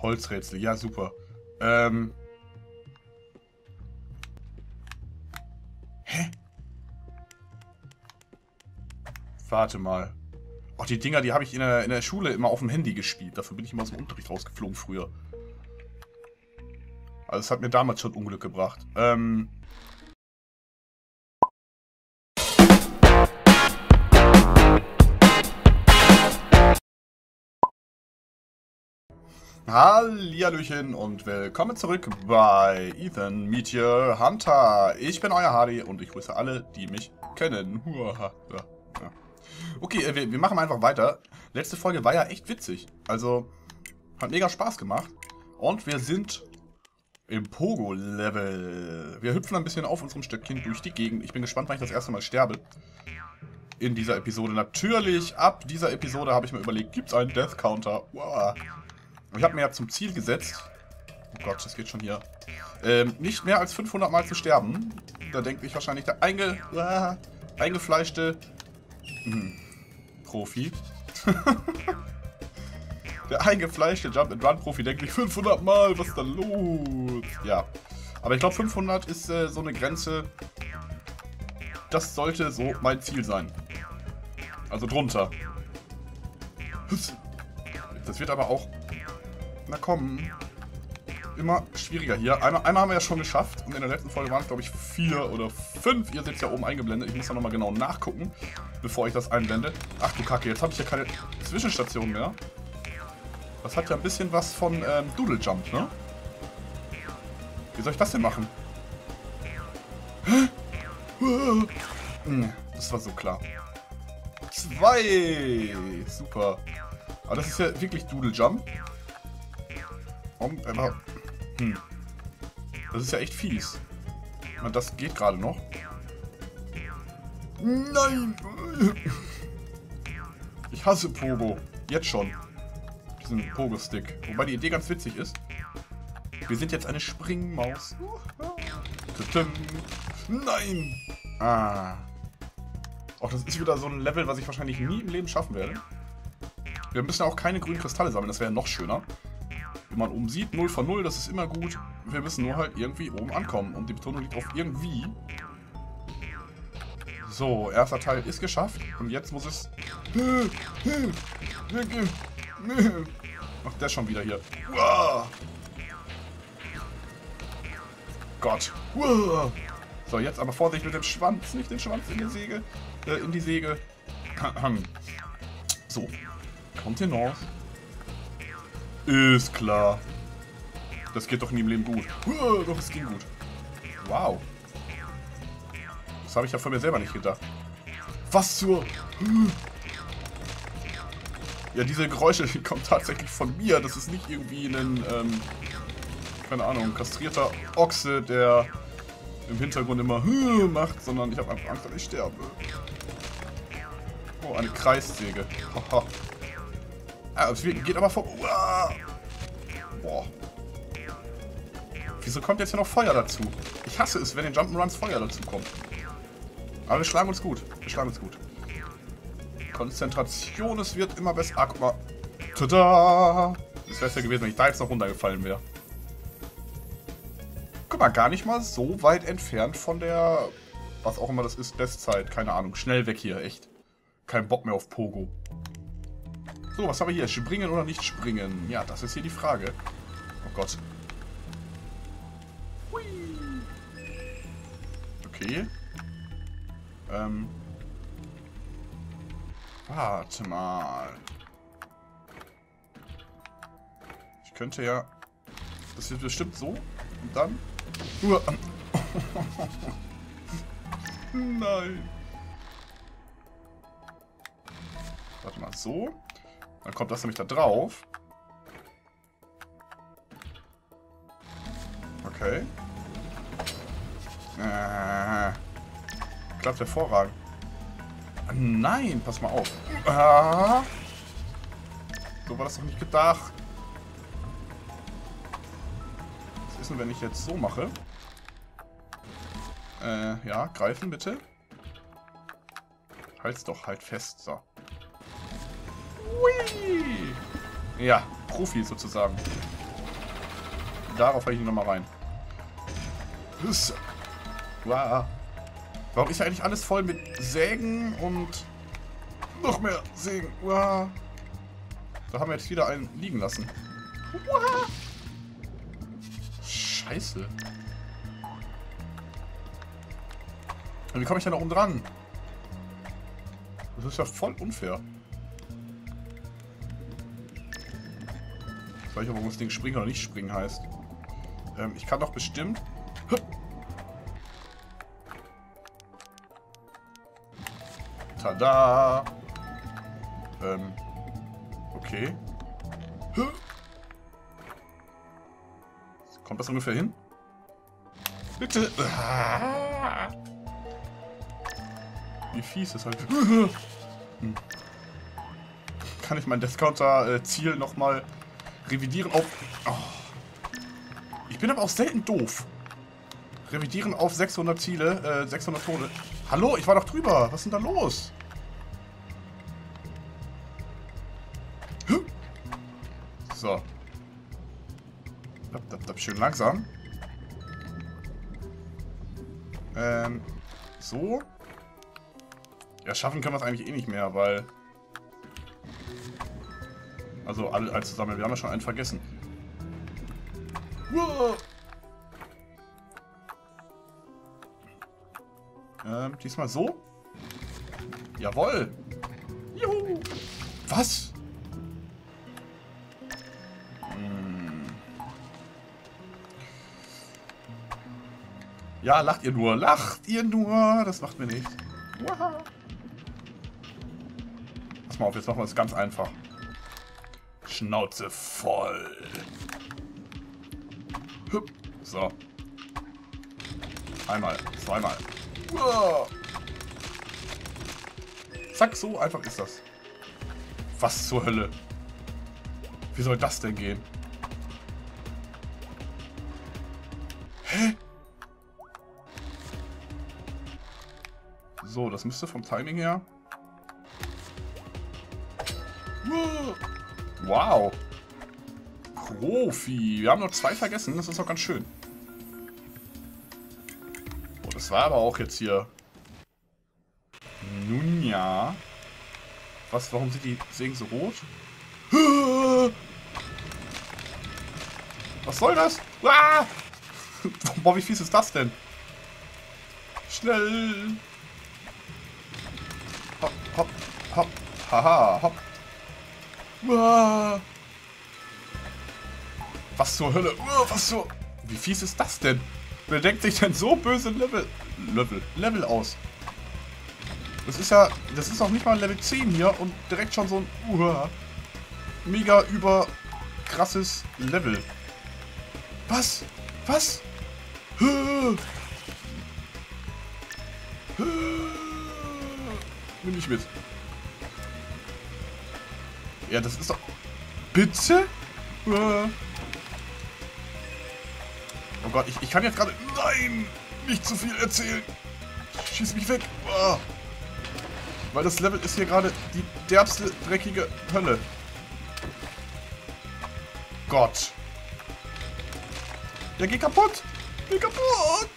Holzrätsel, ja super. Ähm. Hä? Warte mal. Ach, die Dinger, die habe ich in der, in der Schule immer auf dem Handy gespielt. Dafür bin ich immer aus dem Unterricht rausgeflogen früher. Also es hat mir damals schon Unglück gebracht. Ähm... Hallihallöchen und willkommen zurück bei Ethan Meteor Hunter. Ich bin euer Hardy und ich grüße alle, die mich kennen. Okay, äh, wir, wir machen einfach weiter. Letzte Folge war ja echt witzig. Also, hat mega Spaß gemacht. Und wir sind im Pogo-Level. Wir hüpfen ein bisschen auf unserem Stöckchen durch die Gegend. Ich bin gespannt, wann ich das erste Mal sterbe. In dieser Episode. Natürlich, ab dieser Episode habe ich mir überlegt, gibt es einen Death Counter? Wow. Ich habe mir ja zum Ziel gesetzt, oh Gott, das geht schon hier, ähm, nicht mehr als 500 Mal zu sterben. Da denkt sich wahrscheinlich der einge, äh, eingefleischte hm, Profi. der eingefleischte Jump-and-Run-Profi denkt sich 500 Mal, was ist da los? Ja, aber ich glaube 500 ist äh, so eine Grenze, das sollte so mein Ziel sein. Also drunter. Das wird aber auch na komm. Immer schwieriger hier. Einmal, einmal haben wir ja schon geschafft. Und in der letzten Folge waren es, glaube ich, vier oder fünf. Ihr seht es ja oben eingeblendet. Ich muss da nochmal genau nachgucken, bevor ich das einblende. Ach du Kacke, jetzt habe ich ja keine Zwischenstation mehr. Das hat ja ein bisschen was von ähm, Doodle Jump, ne? Wie soll ich das denn machen? Das war so klar. Zwei! Super. Aber das ist ja wirklich Doodle Jump. Aber, hm. Das ist ja echt fies. Das geht gerade noch. Nein! Ich hasse Pogo. Jetzt schon. Diesen Pogo-Stick. Wobei die Idee ganz witzig ist. Wir sind jetzt eine Springmaus. Nein! Ah. Auch das ist wieder so ein Level, was ich wahrscheinlich nie im Leben schaffen werde. Wir müssen auch keine grünen Kristalle sammeln, das wäre noch schöner. Wie man oben sieht, 0 von 0, das ist immer gut. Wir müssen nur halt irgendwie oben ankommen. Und die Betonung liegt auf irgendwie. So, erster Teil ist geschafft. Und jetzt muss es... Macht der schon wieder hier. Gott. So, jetzt aber Vorsicht mit dem Schwanz. Nicht den Schwanz in die Säge. Äh, in die Säge. So. Hinaus. Ist klar. Das geht doch nie im Leben gut. Uh, doch, es ging gut. Wow. Das habe ich ja von mir selber nicht gedacht. Was zur... Ja, diese Geräusche, die kommen tatsächlich von mir. Das ist nicht irgendwie ein, ähm, keine Ahnung, kastrierter Ochse, der im Hintergrund immer macht, sondern ich habe einfach Angst, dass ich sterbe. Oh, eine Kreissäge. Haha. Ah, es geht aber vor... Boah. Wieso kommt jetzt hier noch Feuer dazu? Ich hasse es, wenn in Jump'n'Runs Feuer dazu kommt. Aber wir schlagen uns gut. Wir schlagen uns gut. Konzentration, es wird immer besser. Ah, guck mal. Tada! Das wäre es ja gewesen, wenn ich da jetzt noch runtergefallen wäre. Guck mal, gar nicht mal so weit entfernt von der, was auch immer das ist, Bestzeit. Keine Ahnung. Schnell weg hier, echt. Kein Bock mehr auf Pogo. So, was haben wir hier? Springen oder nicht springen? Ja, das ist hier die Frage. Oh Gott. Okay. Ähm. Warte mal. Ich könnte ja... Das wird bestimmt so. Und dann... Nein. Warte mal, so. Dann kommt das nämlich da drauf. Okay. Äh, klappt hervorragend. Nein, pass mal auf. Ah, so war das doch nicht gedacht. Was ist denn, wenn ich jetzt so mache? Äh, ja, greifen bitte. Halt's doch halt fest, so. Ja, Profi sozusagen. darauf fahre ich nochmal rein. Warum ist eigentlich alles voll mit Sägen und noch mehr Sägen? Da haben wir jetzt wieder einen liegen lassen. Scheiße. Und wie komme ich denn da oben dran? Das ist ja voll unfair. Ich weiß nicht, warum das Ding springen oder nicht springen heißt. Ähm, ich kann doch bestimmt... Tada! Ähm... Okay. Kommt das ungefähr hin? Bitte! Ah. Wie fies ist halt. Hm. Kann ich mein Discounter-Ziel äh, nochmal revidieren auf... Oh. Ich bin aber auch selten doof. Revidieren auf 600 Ziele, äh, 600 Tode. Hallo, ich war doch drüber. Was ist denn da los? So. Dab, dab, dab, schön langsam. Ähm, so. Ja, schaffen können wir es eigentlich eh nicht mehr, weil... Also alle, alle zusammen. Wir haben ja schon einen vergessen. Wow. Ähm, diesmal so. Jawoll. Juhu. Was? Hm. Ja, lacht ihr nur. Lacht ihr nur. Das macht mir nichts. Wow. Pass mal auf, jetzt machen wir es ganz einfach. Schnauze voll. So. Einmal, zweimal. Zack, so einfach ist das. Was zur Hölle? Wie soll das denn gehen? Hä? So, das müsste vom Timing her Wow. Profi. Wir haben noch zwei vergessen. Das ist doch ganz schön. Oh, das war aber auch jetzt hier... Nun ja. Was, warum sind die Sägen so rot? Was soll das? Ah! Boah, wie fies ist das denn? Schnell! Hopp, hopp, hopp. Haha, hopp. Was zur Hölle? Was zur... Wie fies ist das denn? Wer denkt sich denn so böse Level... Level... Level aus? Das ist ja... Das ist auch nicht mal Level 10 hier und direkt schon so ein... Uh, mega über... krasses Level. Was? Was? Nimm ich mit. Ja, das ist doch... Bitte? Oh Gott, ich, ich kann jetzt gerade... Nein! Nicht zu viel erzählen. Schieß mich weg. Weil das Level ist hier gerade die derbste, dreckige Hölle. Gott. Der geht kaputt. Geh kaputt.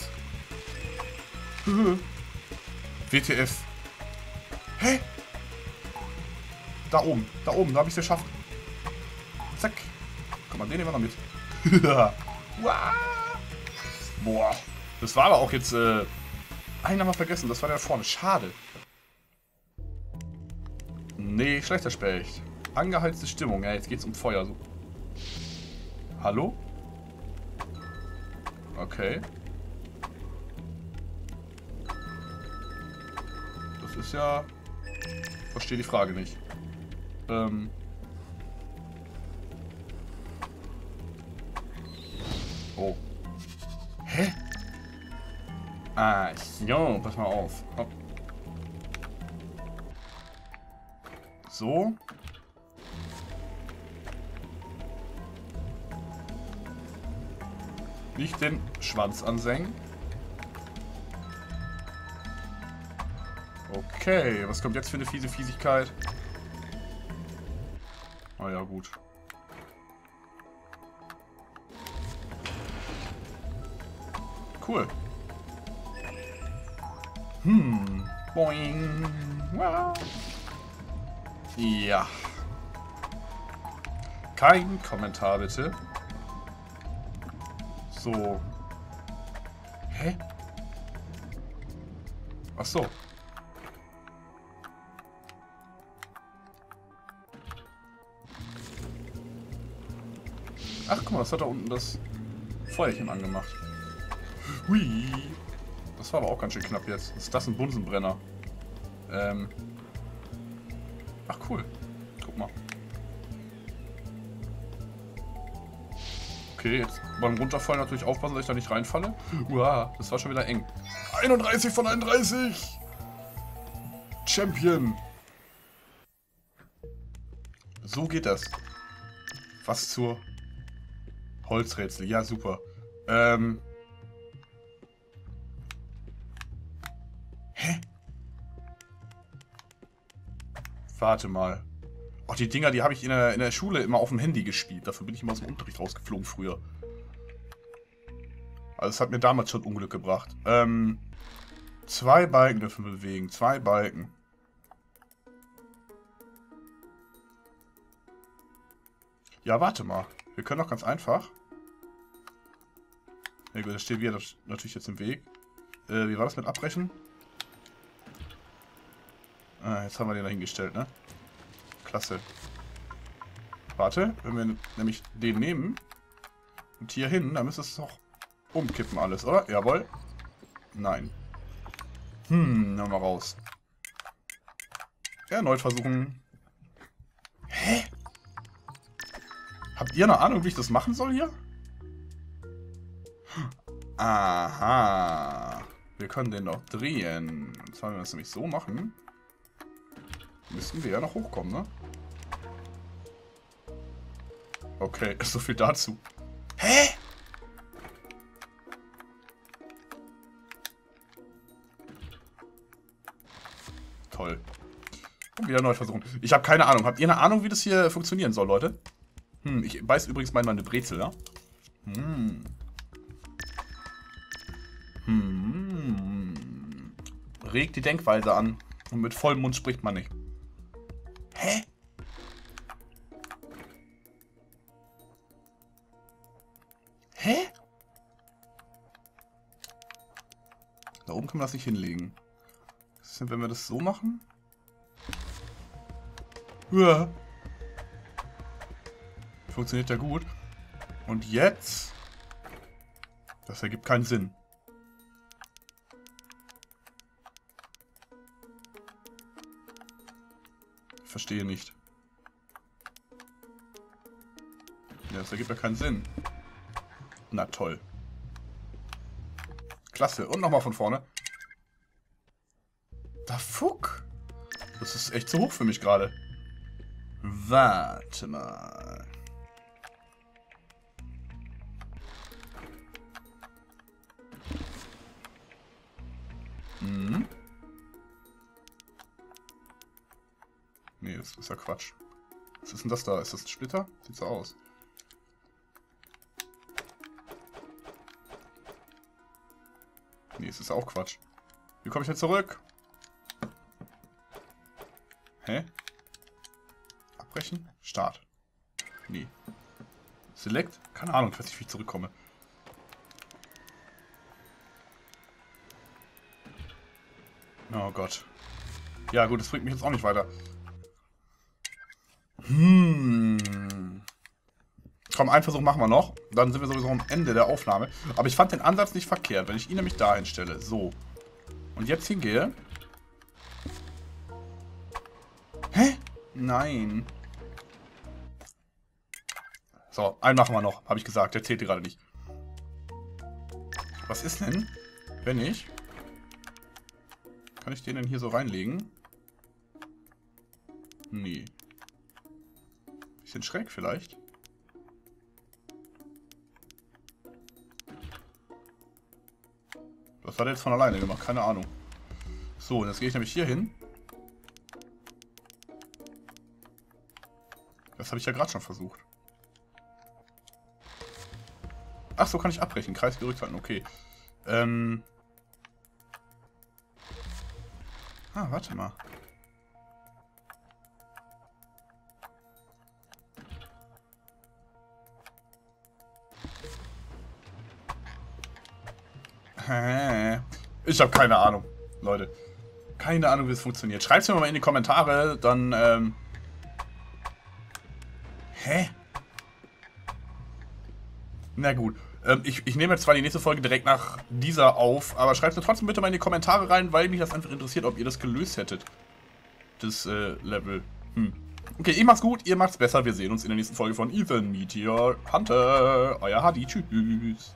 WTF. Hä? Da oben. Da oben. Da habe ich es geschafft. Zack. Komm mal, den nehmen wir noch mit. Boah. Das war aber auch jetzt... Äh, einen haben wir vergessen. Das war der da vorne. Schade. Nee, schlechter Specht. Angeheizte Stimmung. Ja, jetzt geht's um Feuer. So. Hallo? Okay. Das ist ja... Verstehe die Frage nicht. Ähm. Oh. Hä? Ah, jo, pass mal auf. Hopp. So. Nicht den Schwanz ansenken. Okay, was kommt jetzt für eine fiese Fiesigkeit? Ah ja, gut. cool. Hm. Boing. Ja. Kein Kommentar bitte. So. Hä? Ach so. Ach, guck mal, das hat da unten das Feuerchen angemacht. Hui. Das war aber auch ganz schön knapp jetzt. Ist das ein Bunsenbrenner? Ähm. Ach, cool. Guck mal. Okay, jetzt beim Runterfallen natürlich aufpassen, dass ich da nicht reinfalle. Uah, das war schon wieder eng. 31 von 31! Champion! So geht das. Was zur Holzrätsel. Ja, super. Ähm. Hä? Warte mal. Ach, die Dinger, die habe ich in der, in der Schule immer auf dem Handy gespielt. Dafür bin ich immer aus dem Unterricht rausgeflogen früher. Also es hat mir damals schon Unglück gebracht. Ähm, zwei Balken dürfen wir bewegen. Zwei Balken. Ja, warte mal. Wir können doch ganz einfach. Ja gut, da steht wir natürlich jetzt im Weg. Äh, wie war das mit Abbrechen? Ah, jetzt haben wir den da hingestellt, ne? Klasse. Warte, wenn wir nämlich den nehmen und hier hin, dann müsste es doch umkippen alles, oder? Jawohl. Nein. Hm, dann mal raus. Erneut versuchen. Hä? Habt ihr eine Ahnung, wie ich das machen soll hier? Aha. Wir können den noch drehen. Und zwar, wenn wir das nämlich so machen, müssten wir ja noch hochkommen, ne? Okay, so viel dazu. Hä? Toll. Und wieder neu versuchen. Ich habe keine Ahnung. Habt ihr eine Ahnung, wie das hier funktionieren soll, Leute? Hm, ich beiß übrigens mal meine Brezel? Hm. Hm. Regt die Denkweise an. Und mit vollem Mund spricht man nicht. Hä? Hä? Da oben kann man das nicht hinlegen. Was ist denn, wenn wir das so machen? Ja. Funktioniert ja gut. Und jetzt? Das ergibt keinen Sinn. Verstehe nicht. Ja, das ergibt ja keinen Sinn. Na toll. Klasse. Und nochmal von vorne. Da Fuck. Das ist echt zu hoch für mich gerade. Warte mal. Mhm. Das ist ja Quatsch. Was ist denn das da? Ist das ein Splitter? Sieht so aus. Nee, es ist auch Quatsch. Wie komme ich jetzt zurück? Hä? Abbrechen? Start. Nee. Select? Keine Ahnung, ich weiß nicht, wie ich zurückkomme. Oh Gott. Ja gut, das bringt mich jetzt auch nicht weiter. Hm. Komm, einen Versuch machen wir noch. Dann sind wir sowieso am Ende der Aufnahme. Aber ich fand den Ansatz nicht verkehrt, wenn ich ihn nämlich da hinstelle. So. Und jetzt hingehe. Hä? Nein. So, einen machen wir noch, habe ich gesagt. Der zählt gerade nicht. Was ist denn, wenn ich... Kann ich den denn hier so reinlegen? Nee. Bisschen schräg vielleicht. Das hat er jetzt von alleine gemacht, keine Ahnung. So, und jetzt gehe ich nämlich hier hin. Das habe ich ja gerade schon versucht. Ach, so kann ich abbrechen. Kreis gerückt halten, okay. Ähm. Ah, warte mal. Ich habe keine Ahnung, Leute. Keine Ahnung, wie es funktioniert. Schreibt es mir mal in die Kommentare, dann, ähm... Hä? Na gut. Ähm, ich, ich nehme jetzt zwar die nächste Folge direkt nach dieser auf, aber schreibt mir trotzdem bitte mal in die Kommentare rein, weil mich das einfach interessiert, ob ihr das gelöst hättet. Das äh, Level. Hm. Okay, ich mach's gut, ihr macht's besser. Wir sehen uns in der nächsten Folge von Ethan Meteor Hunter. Euer Hadi. Tschüss.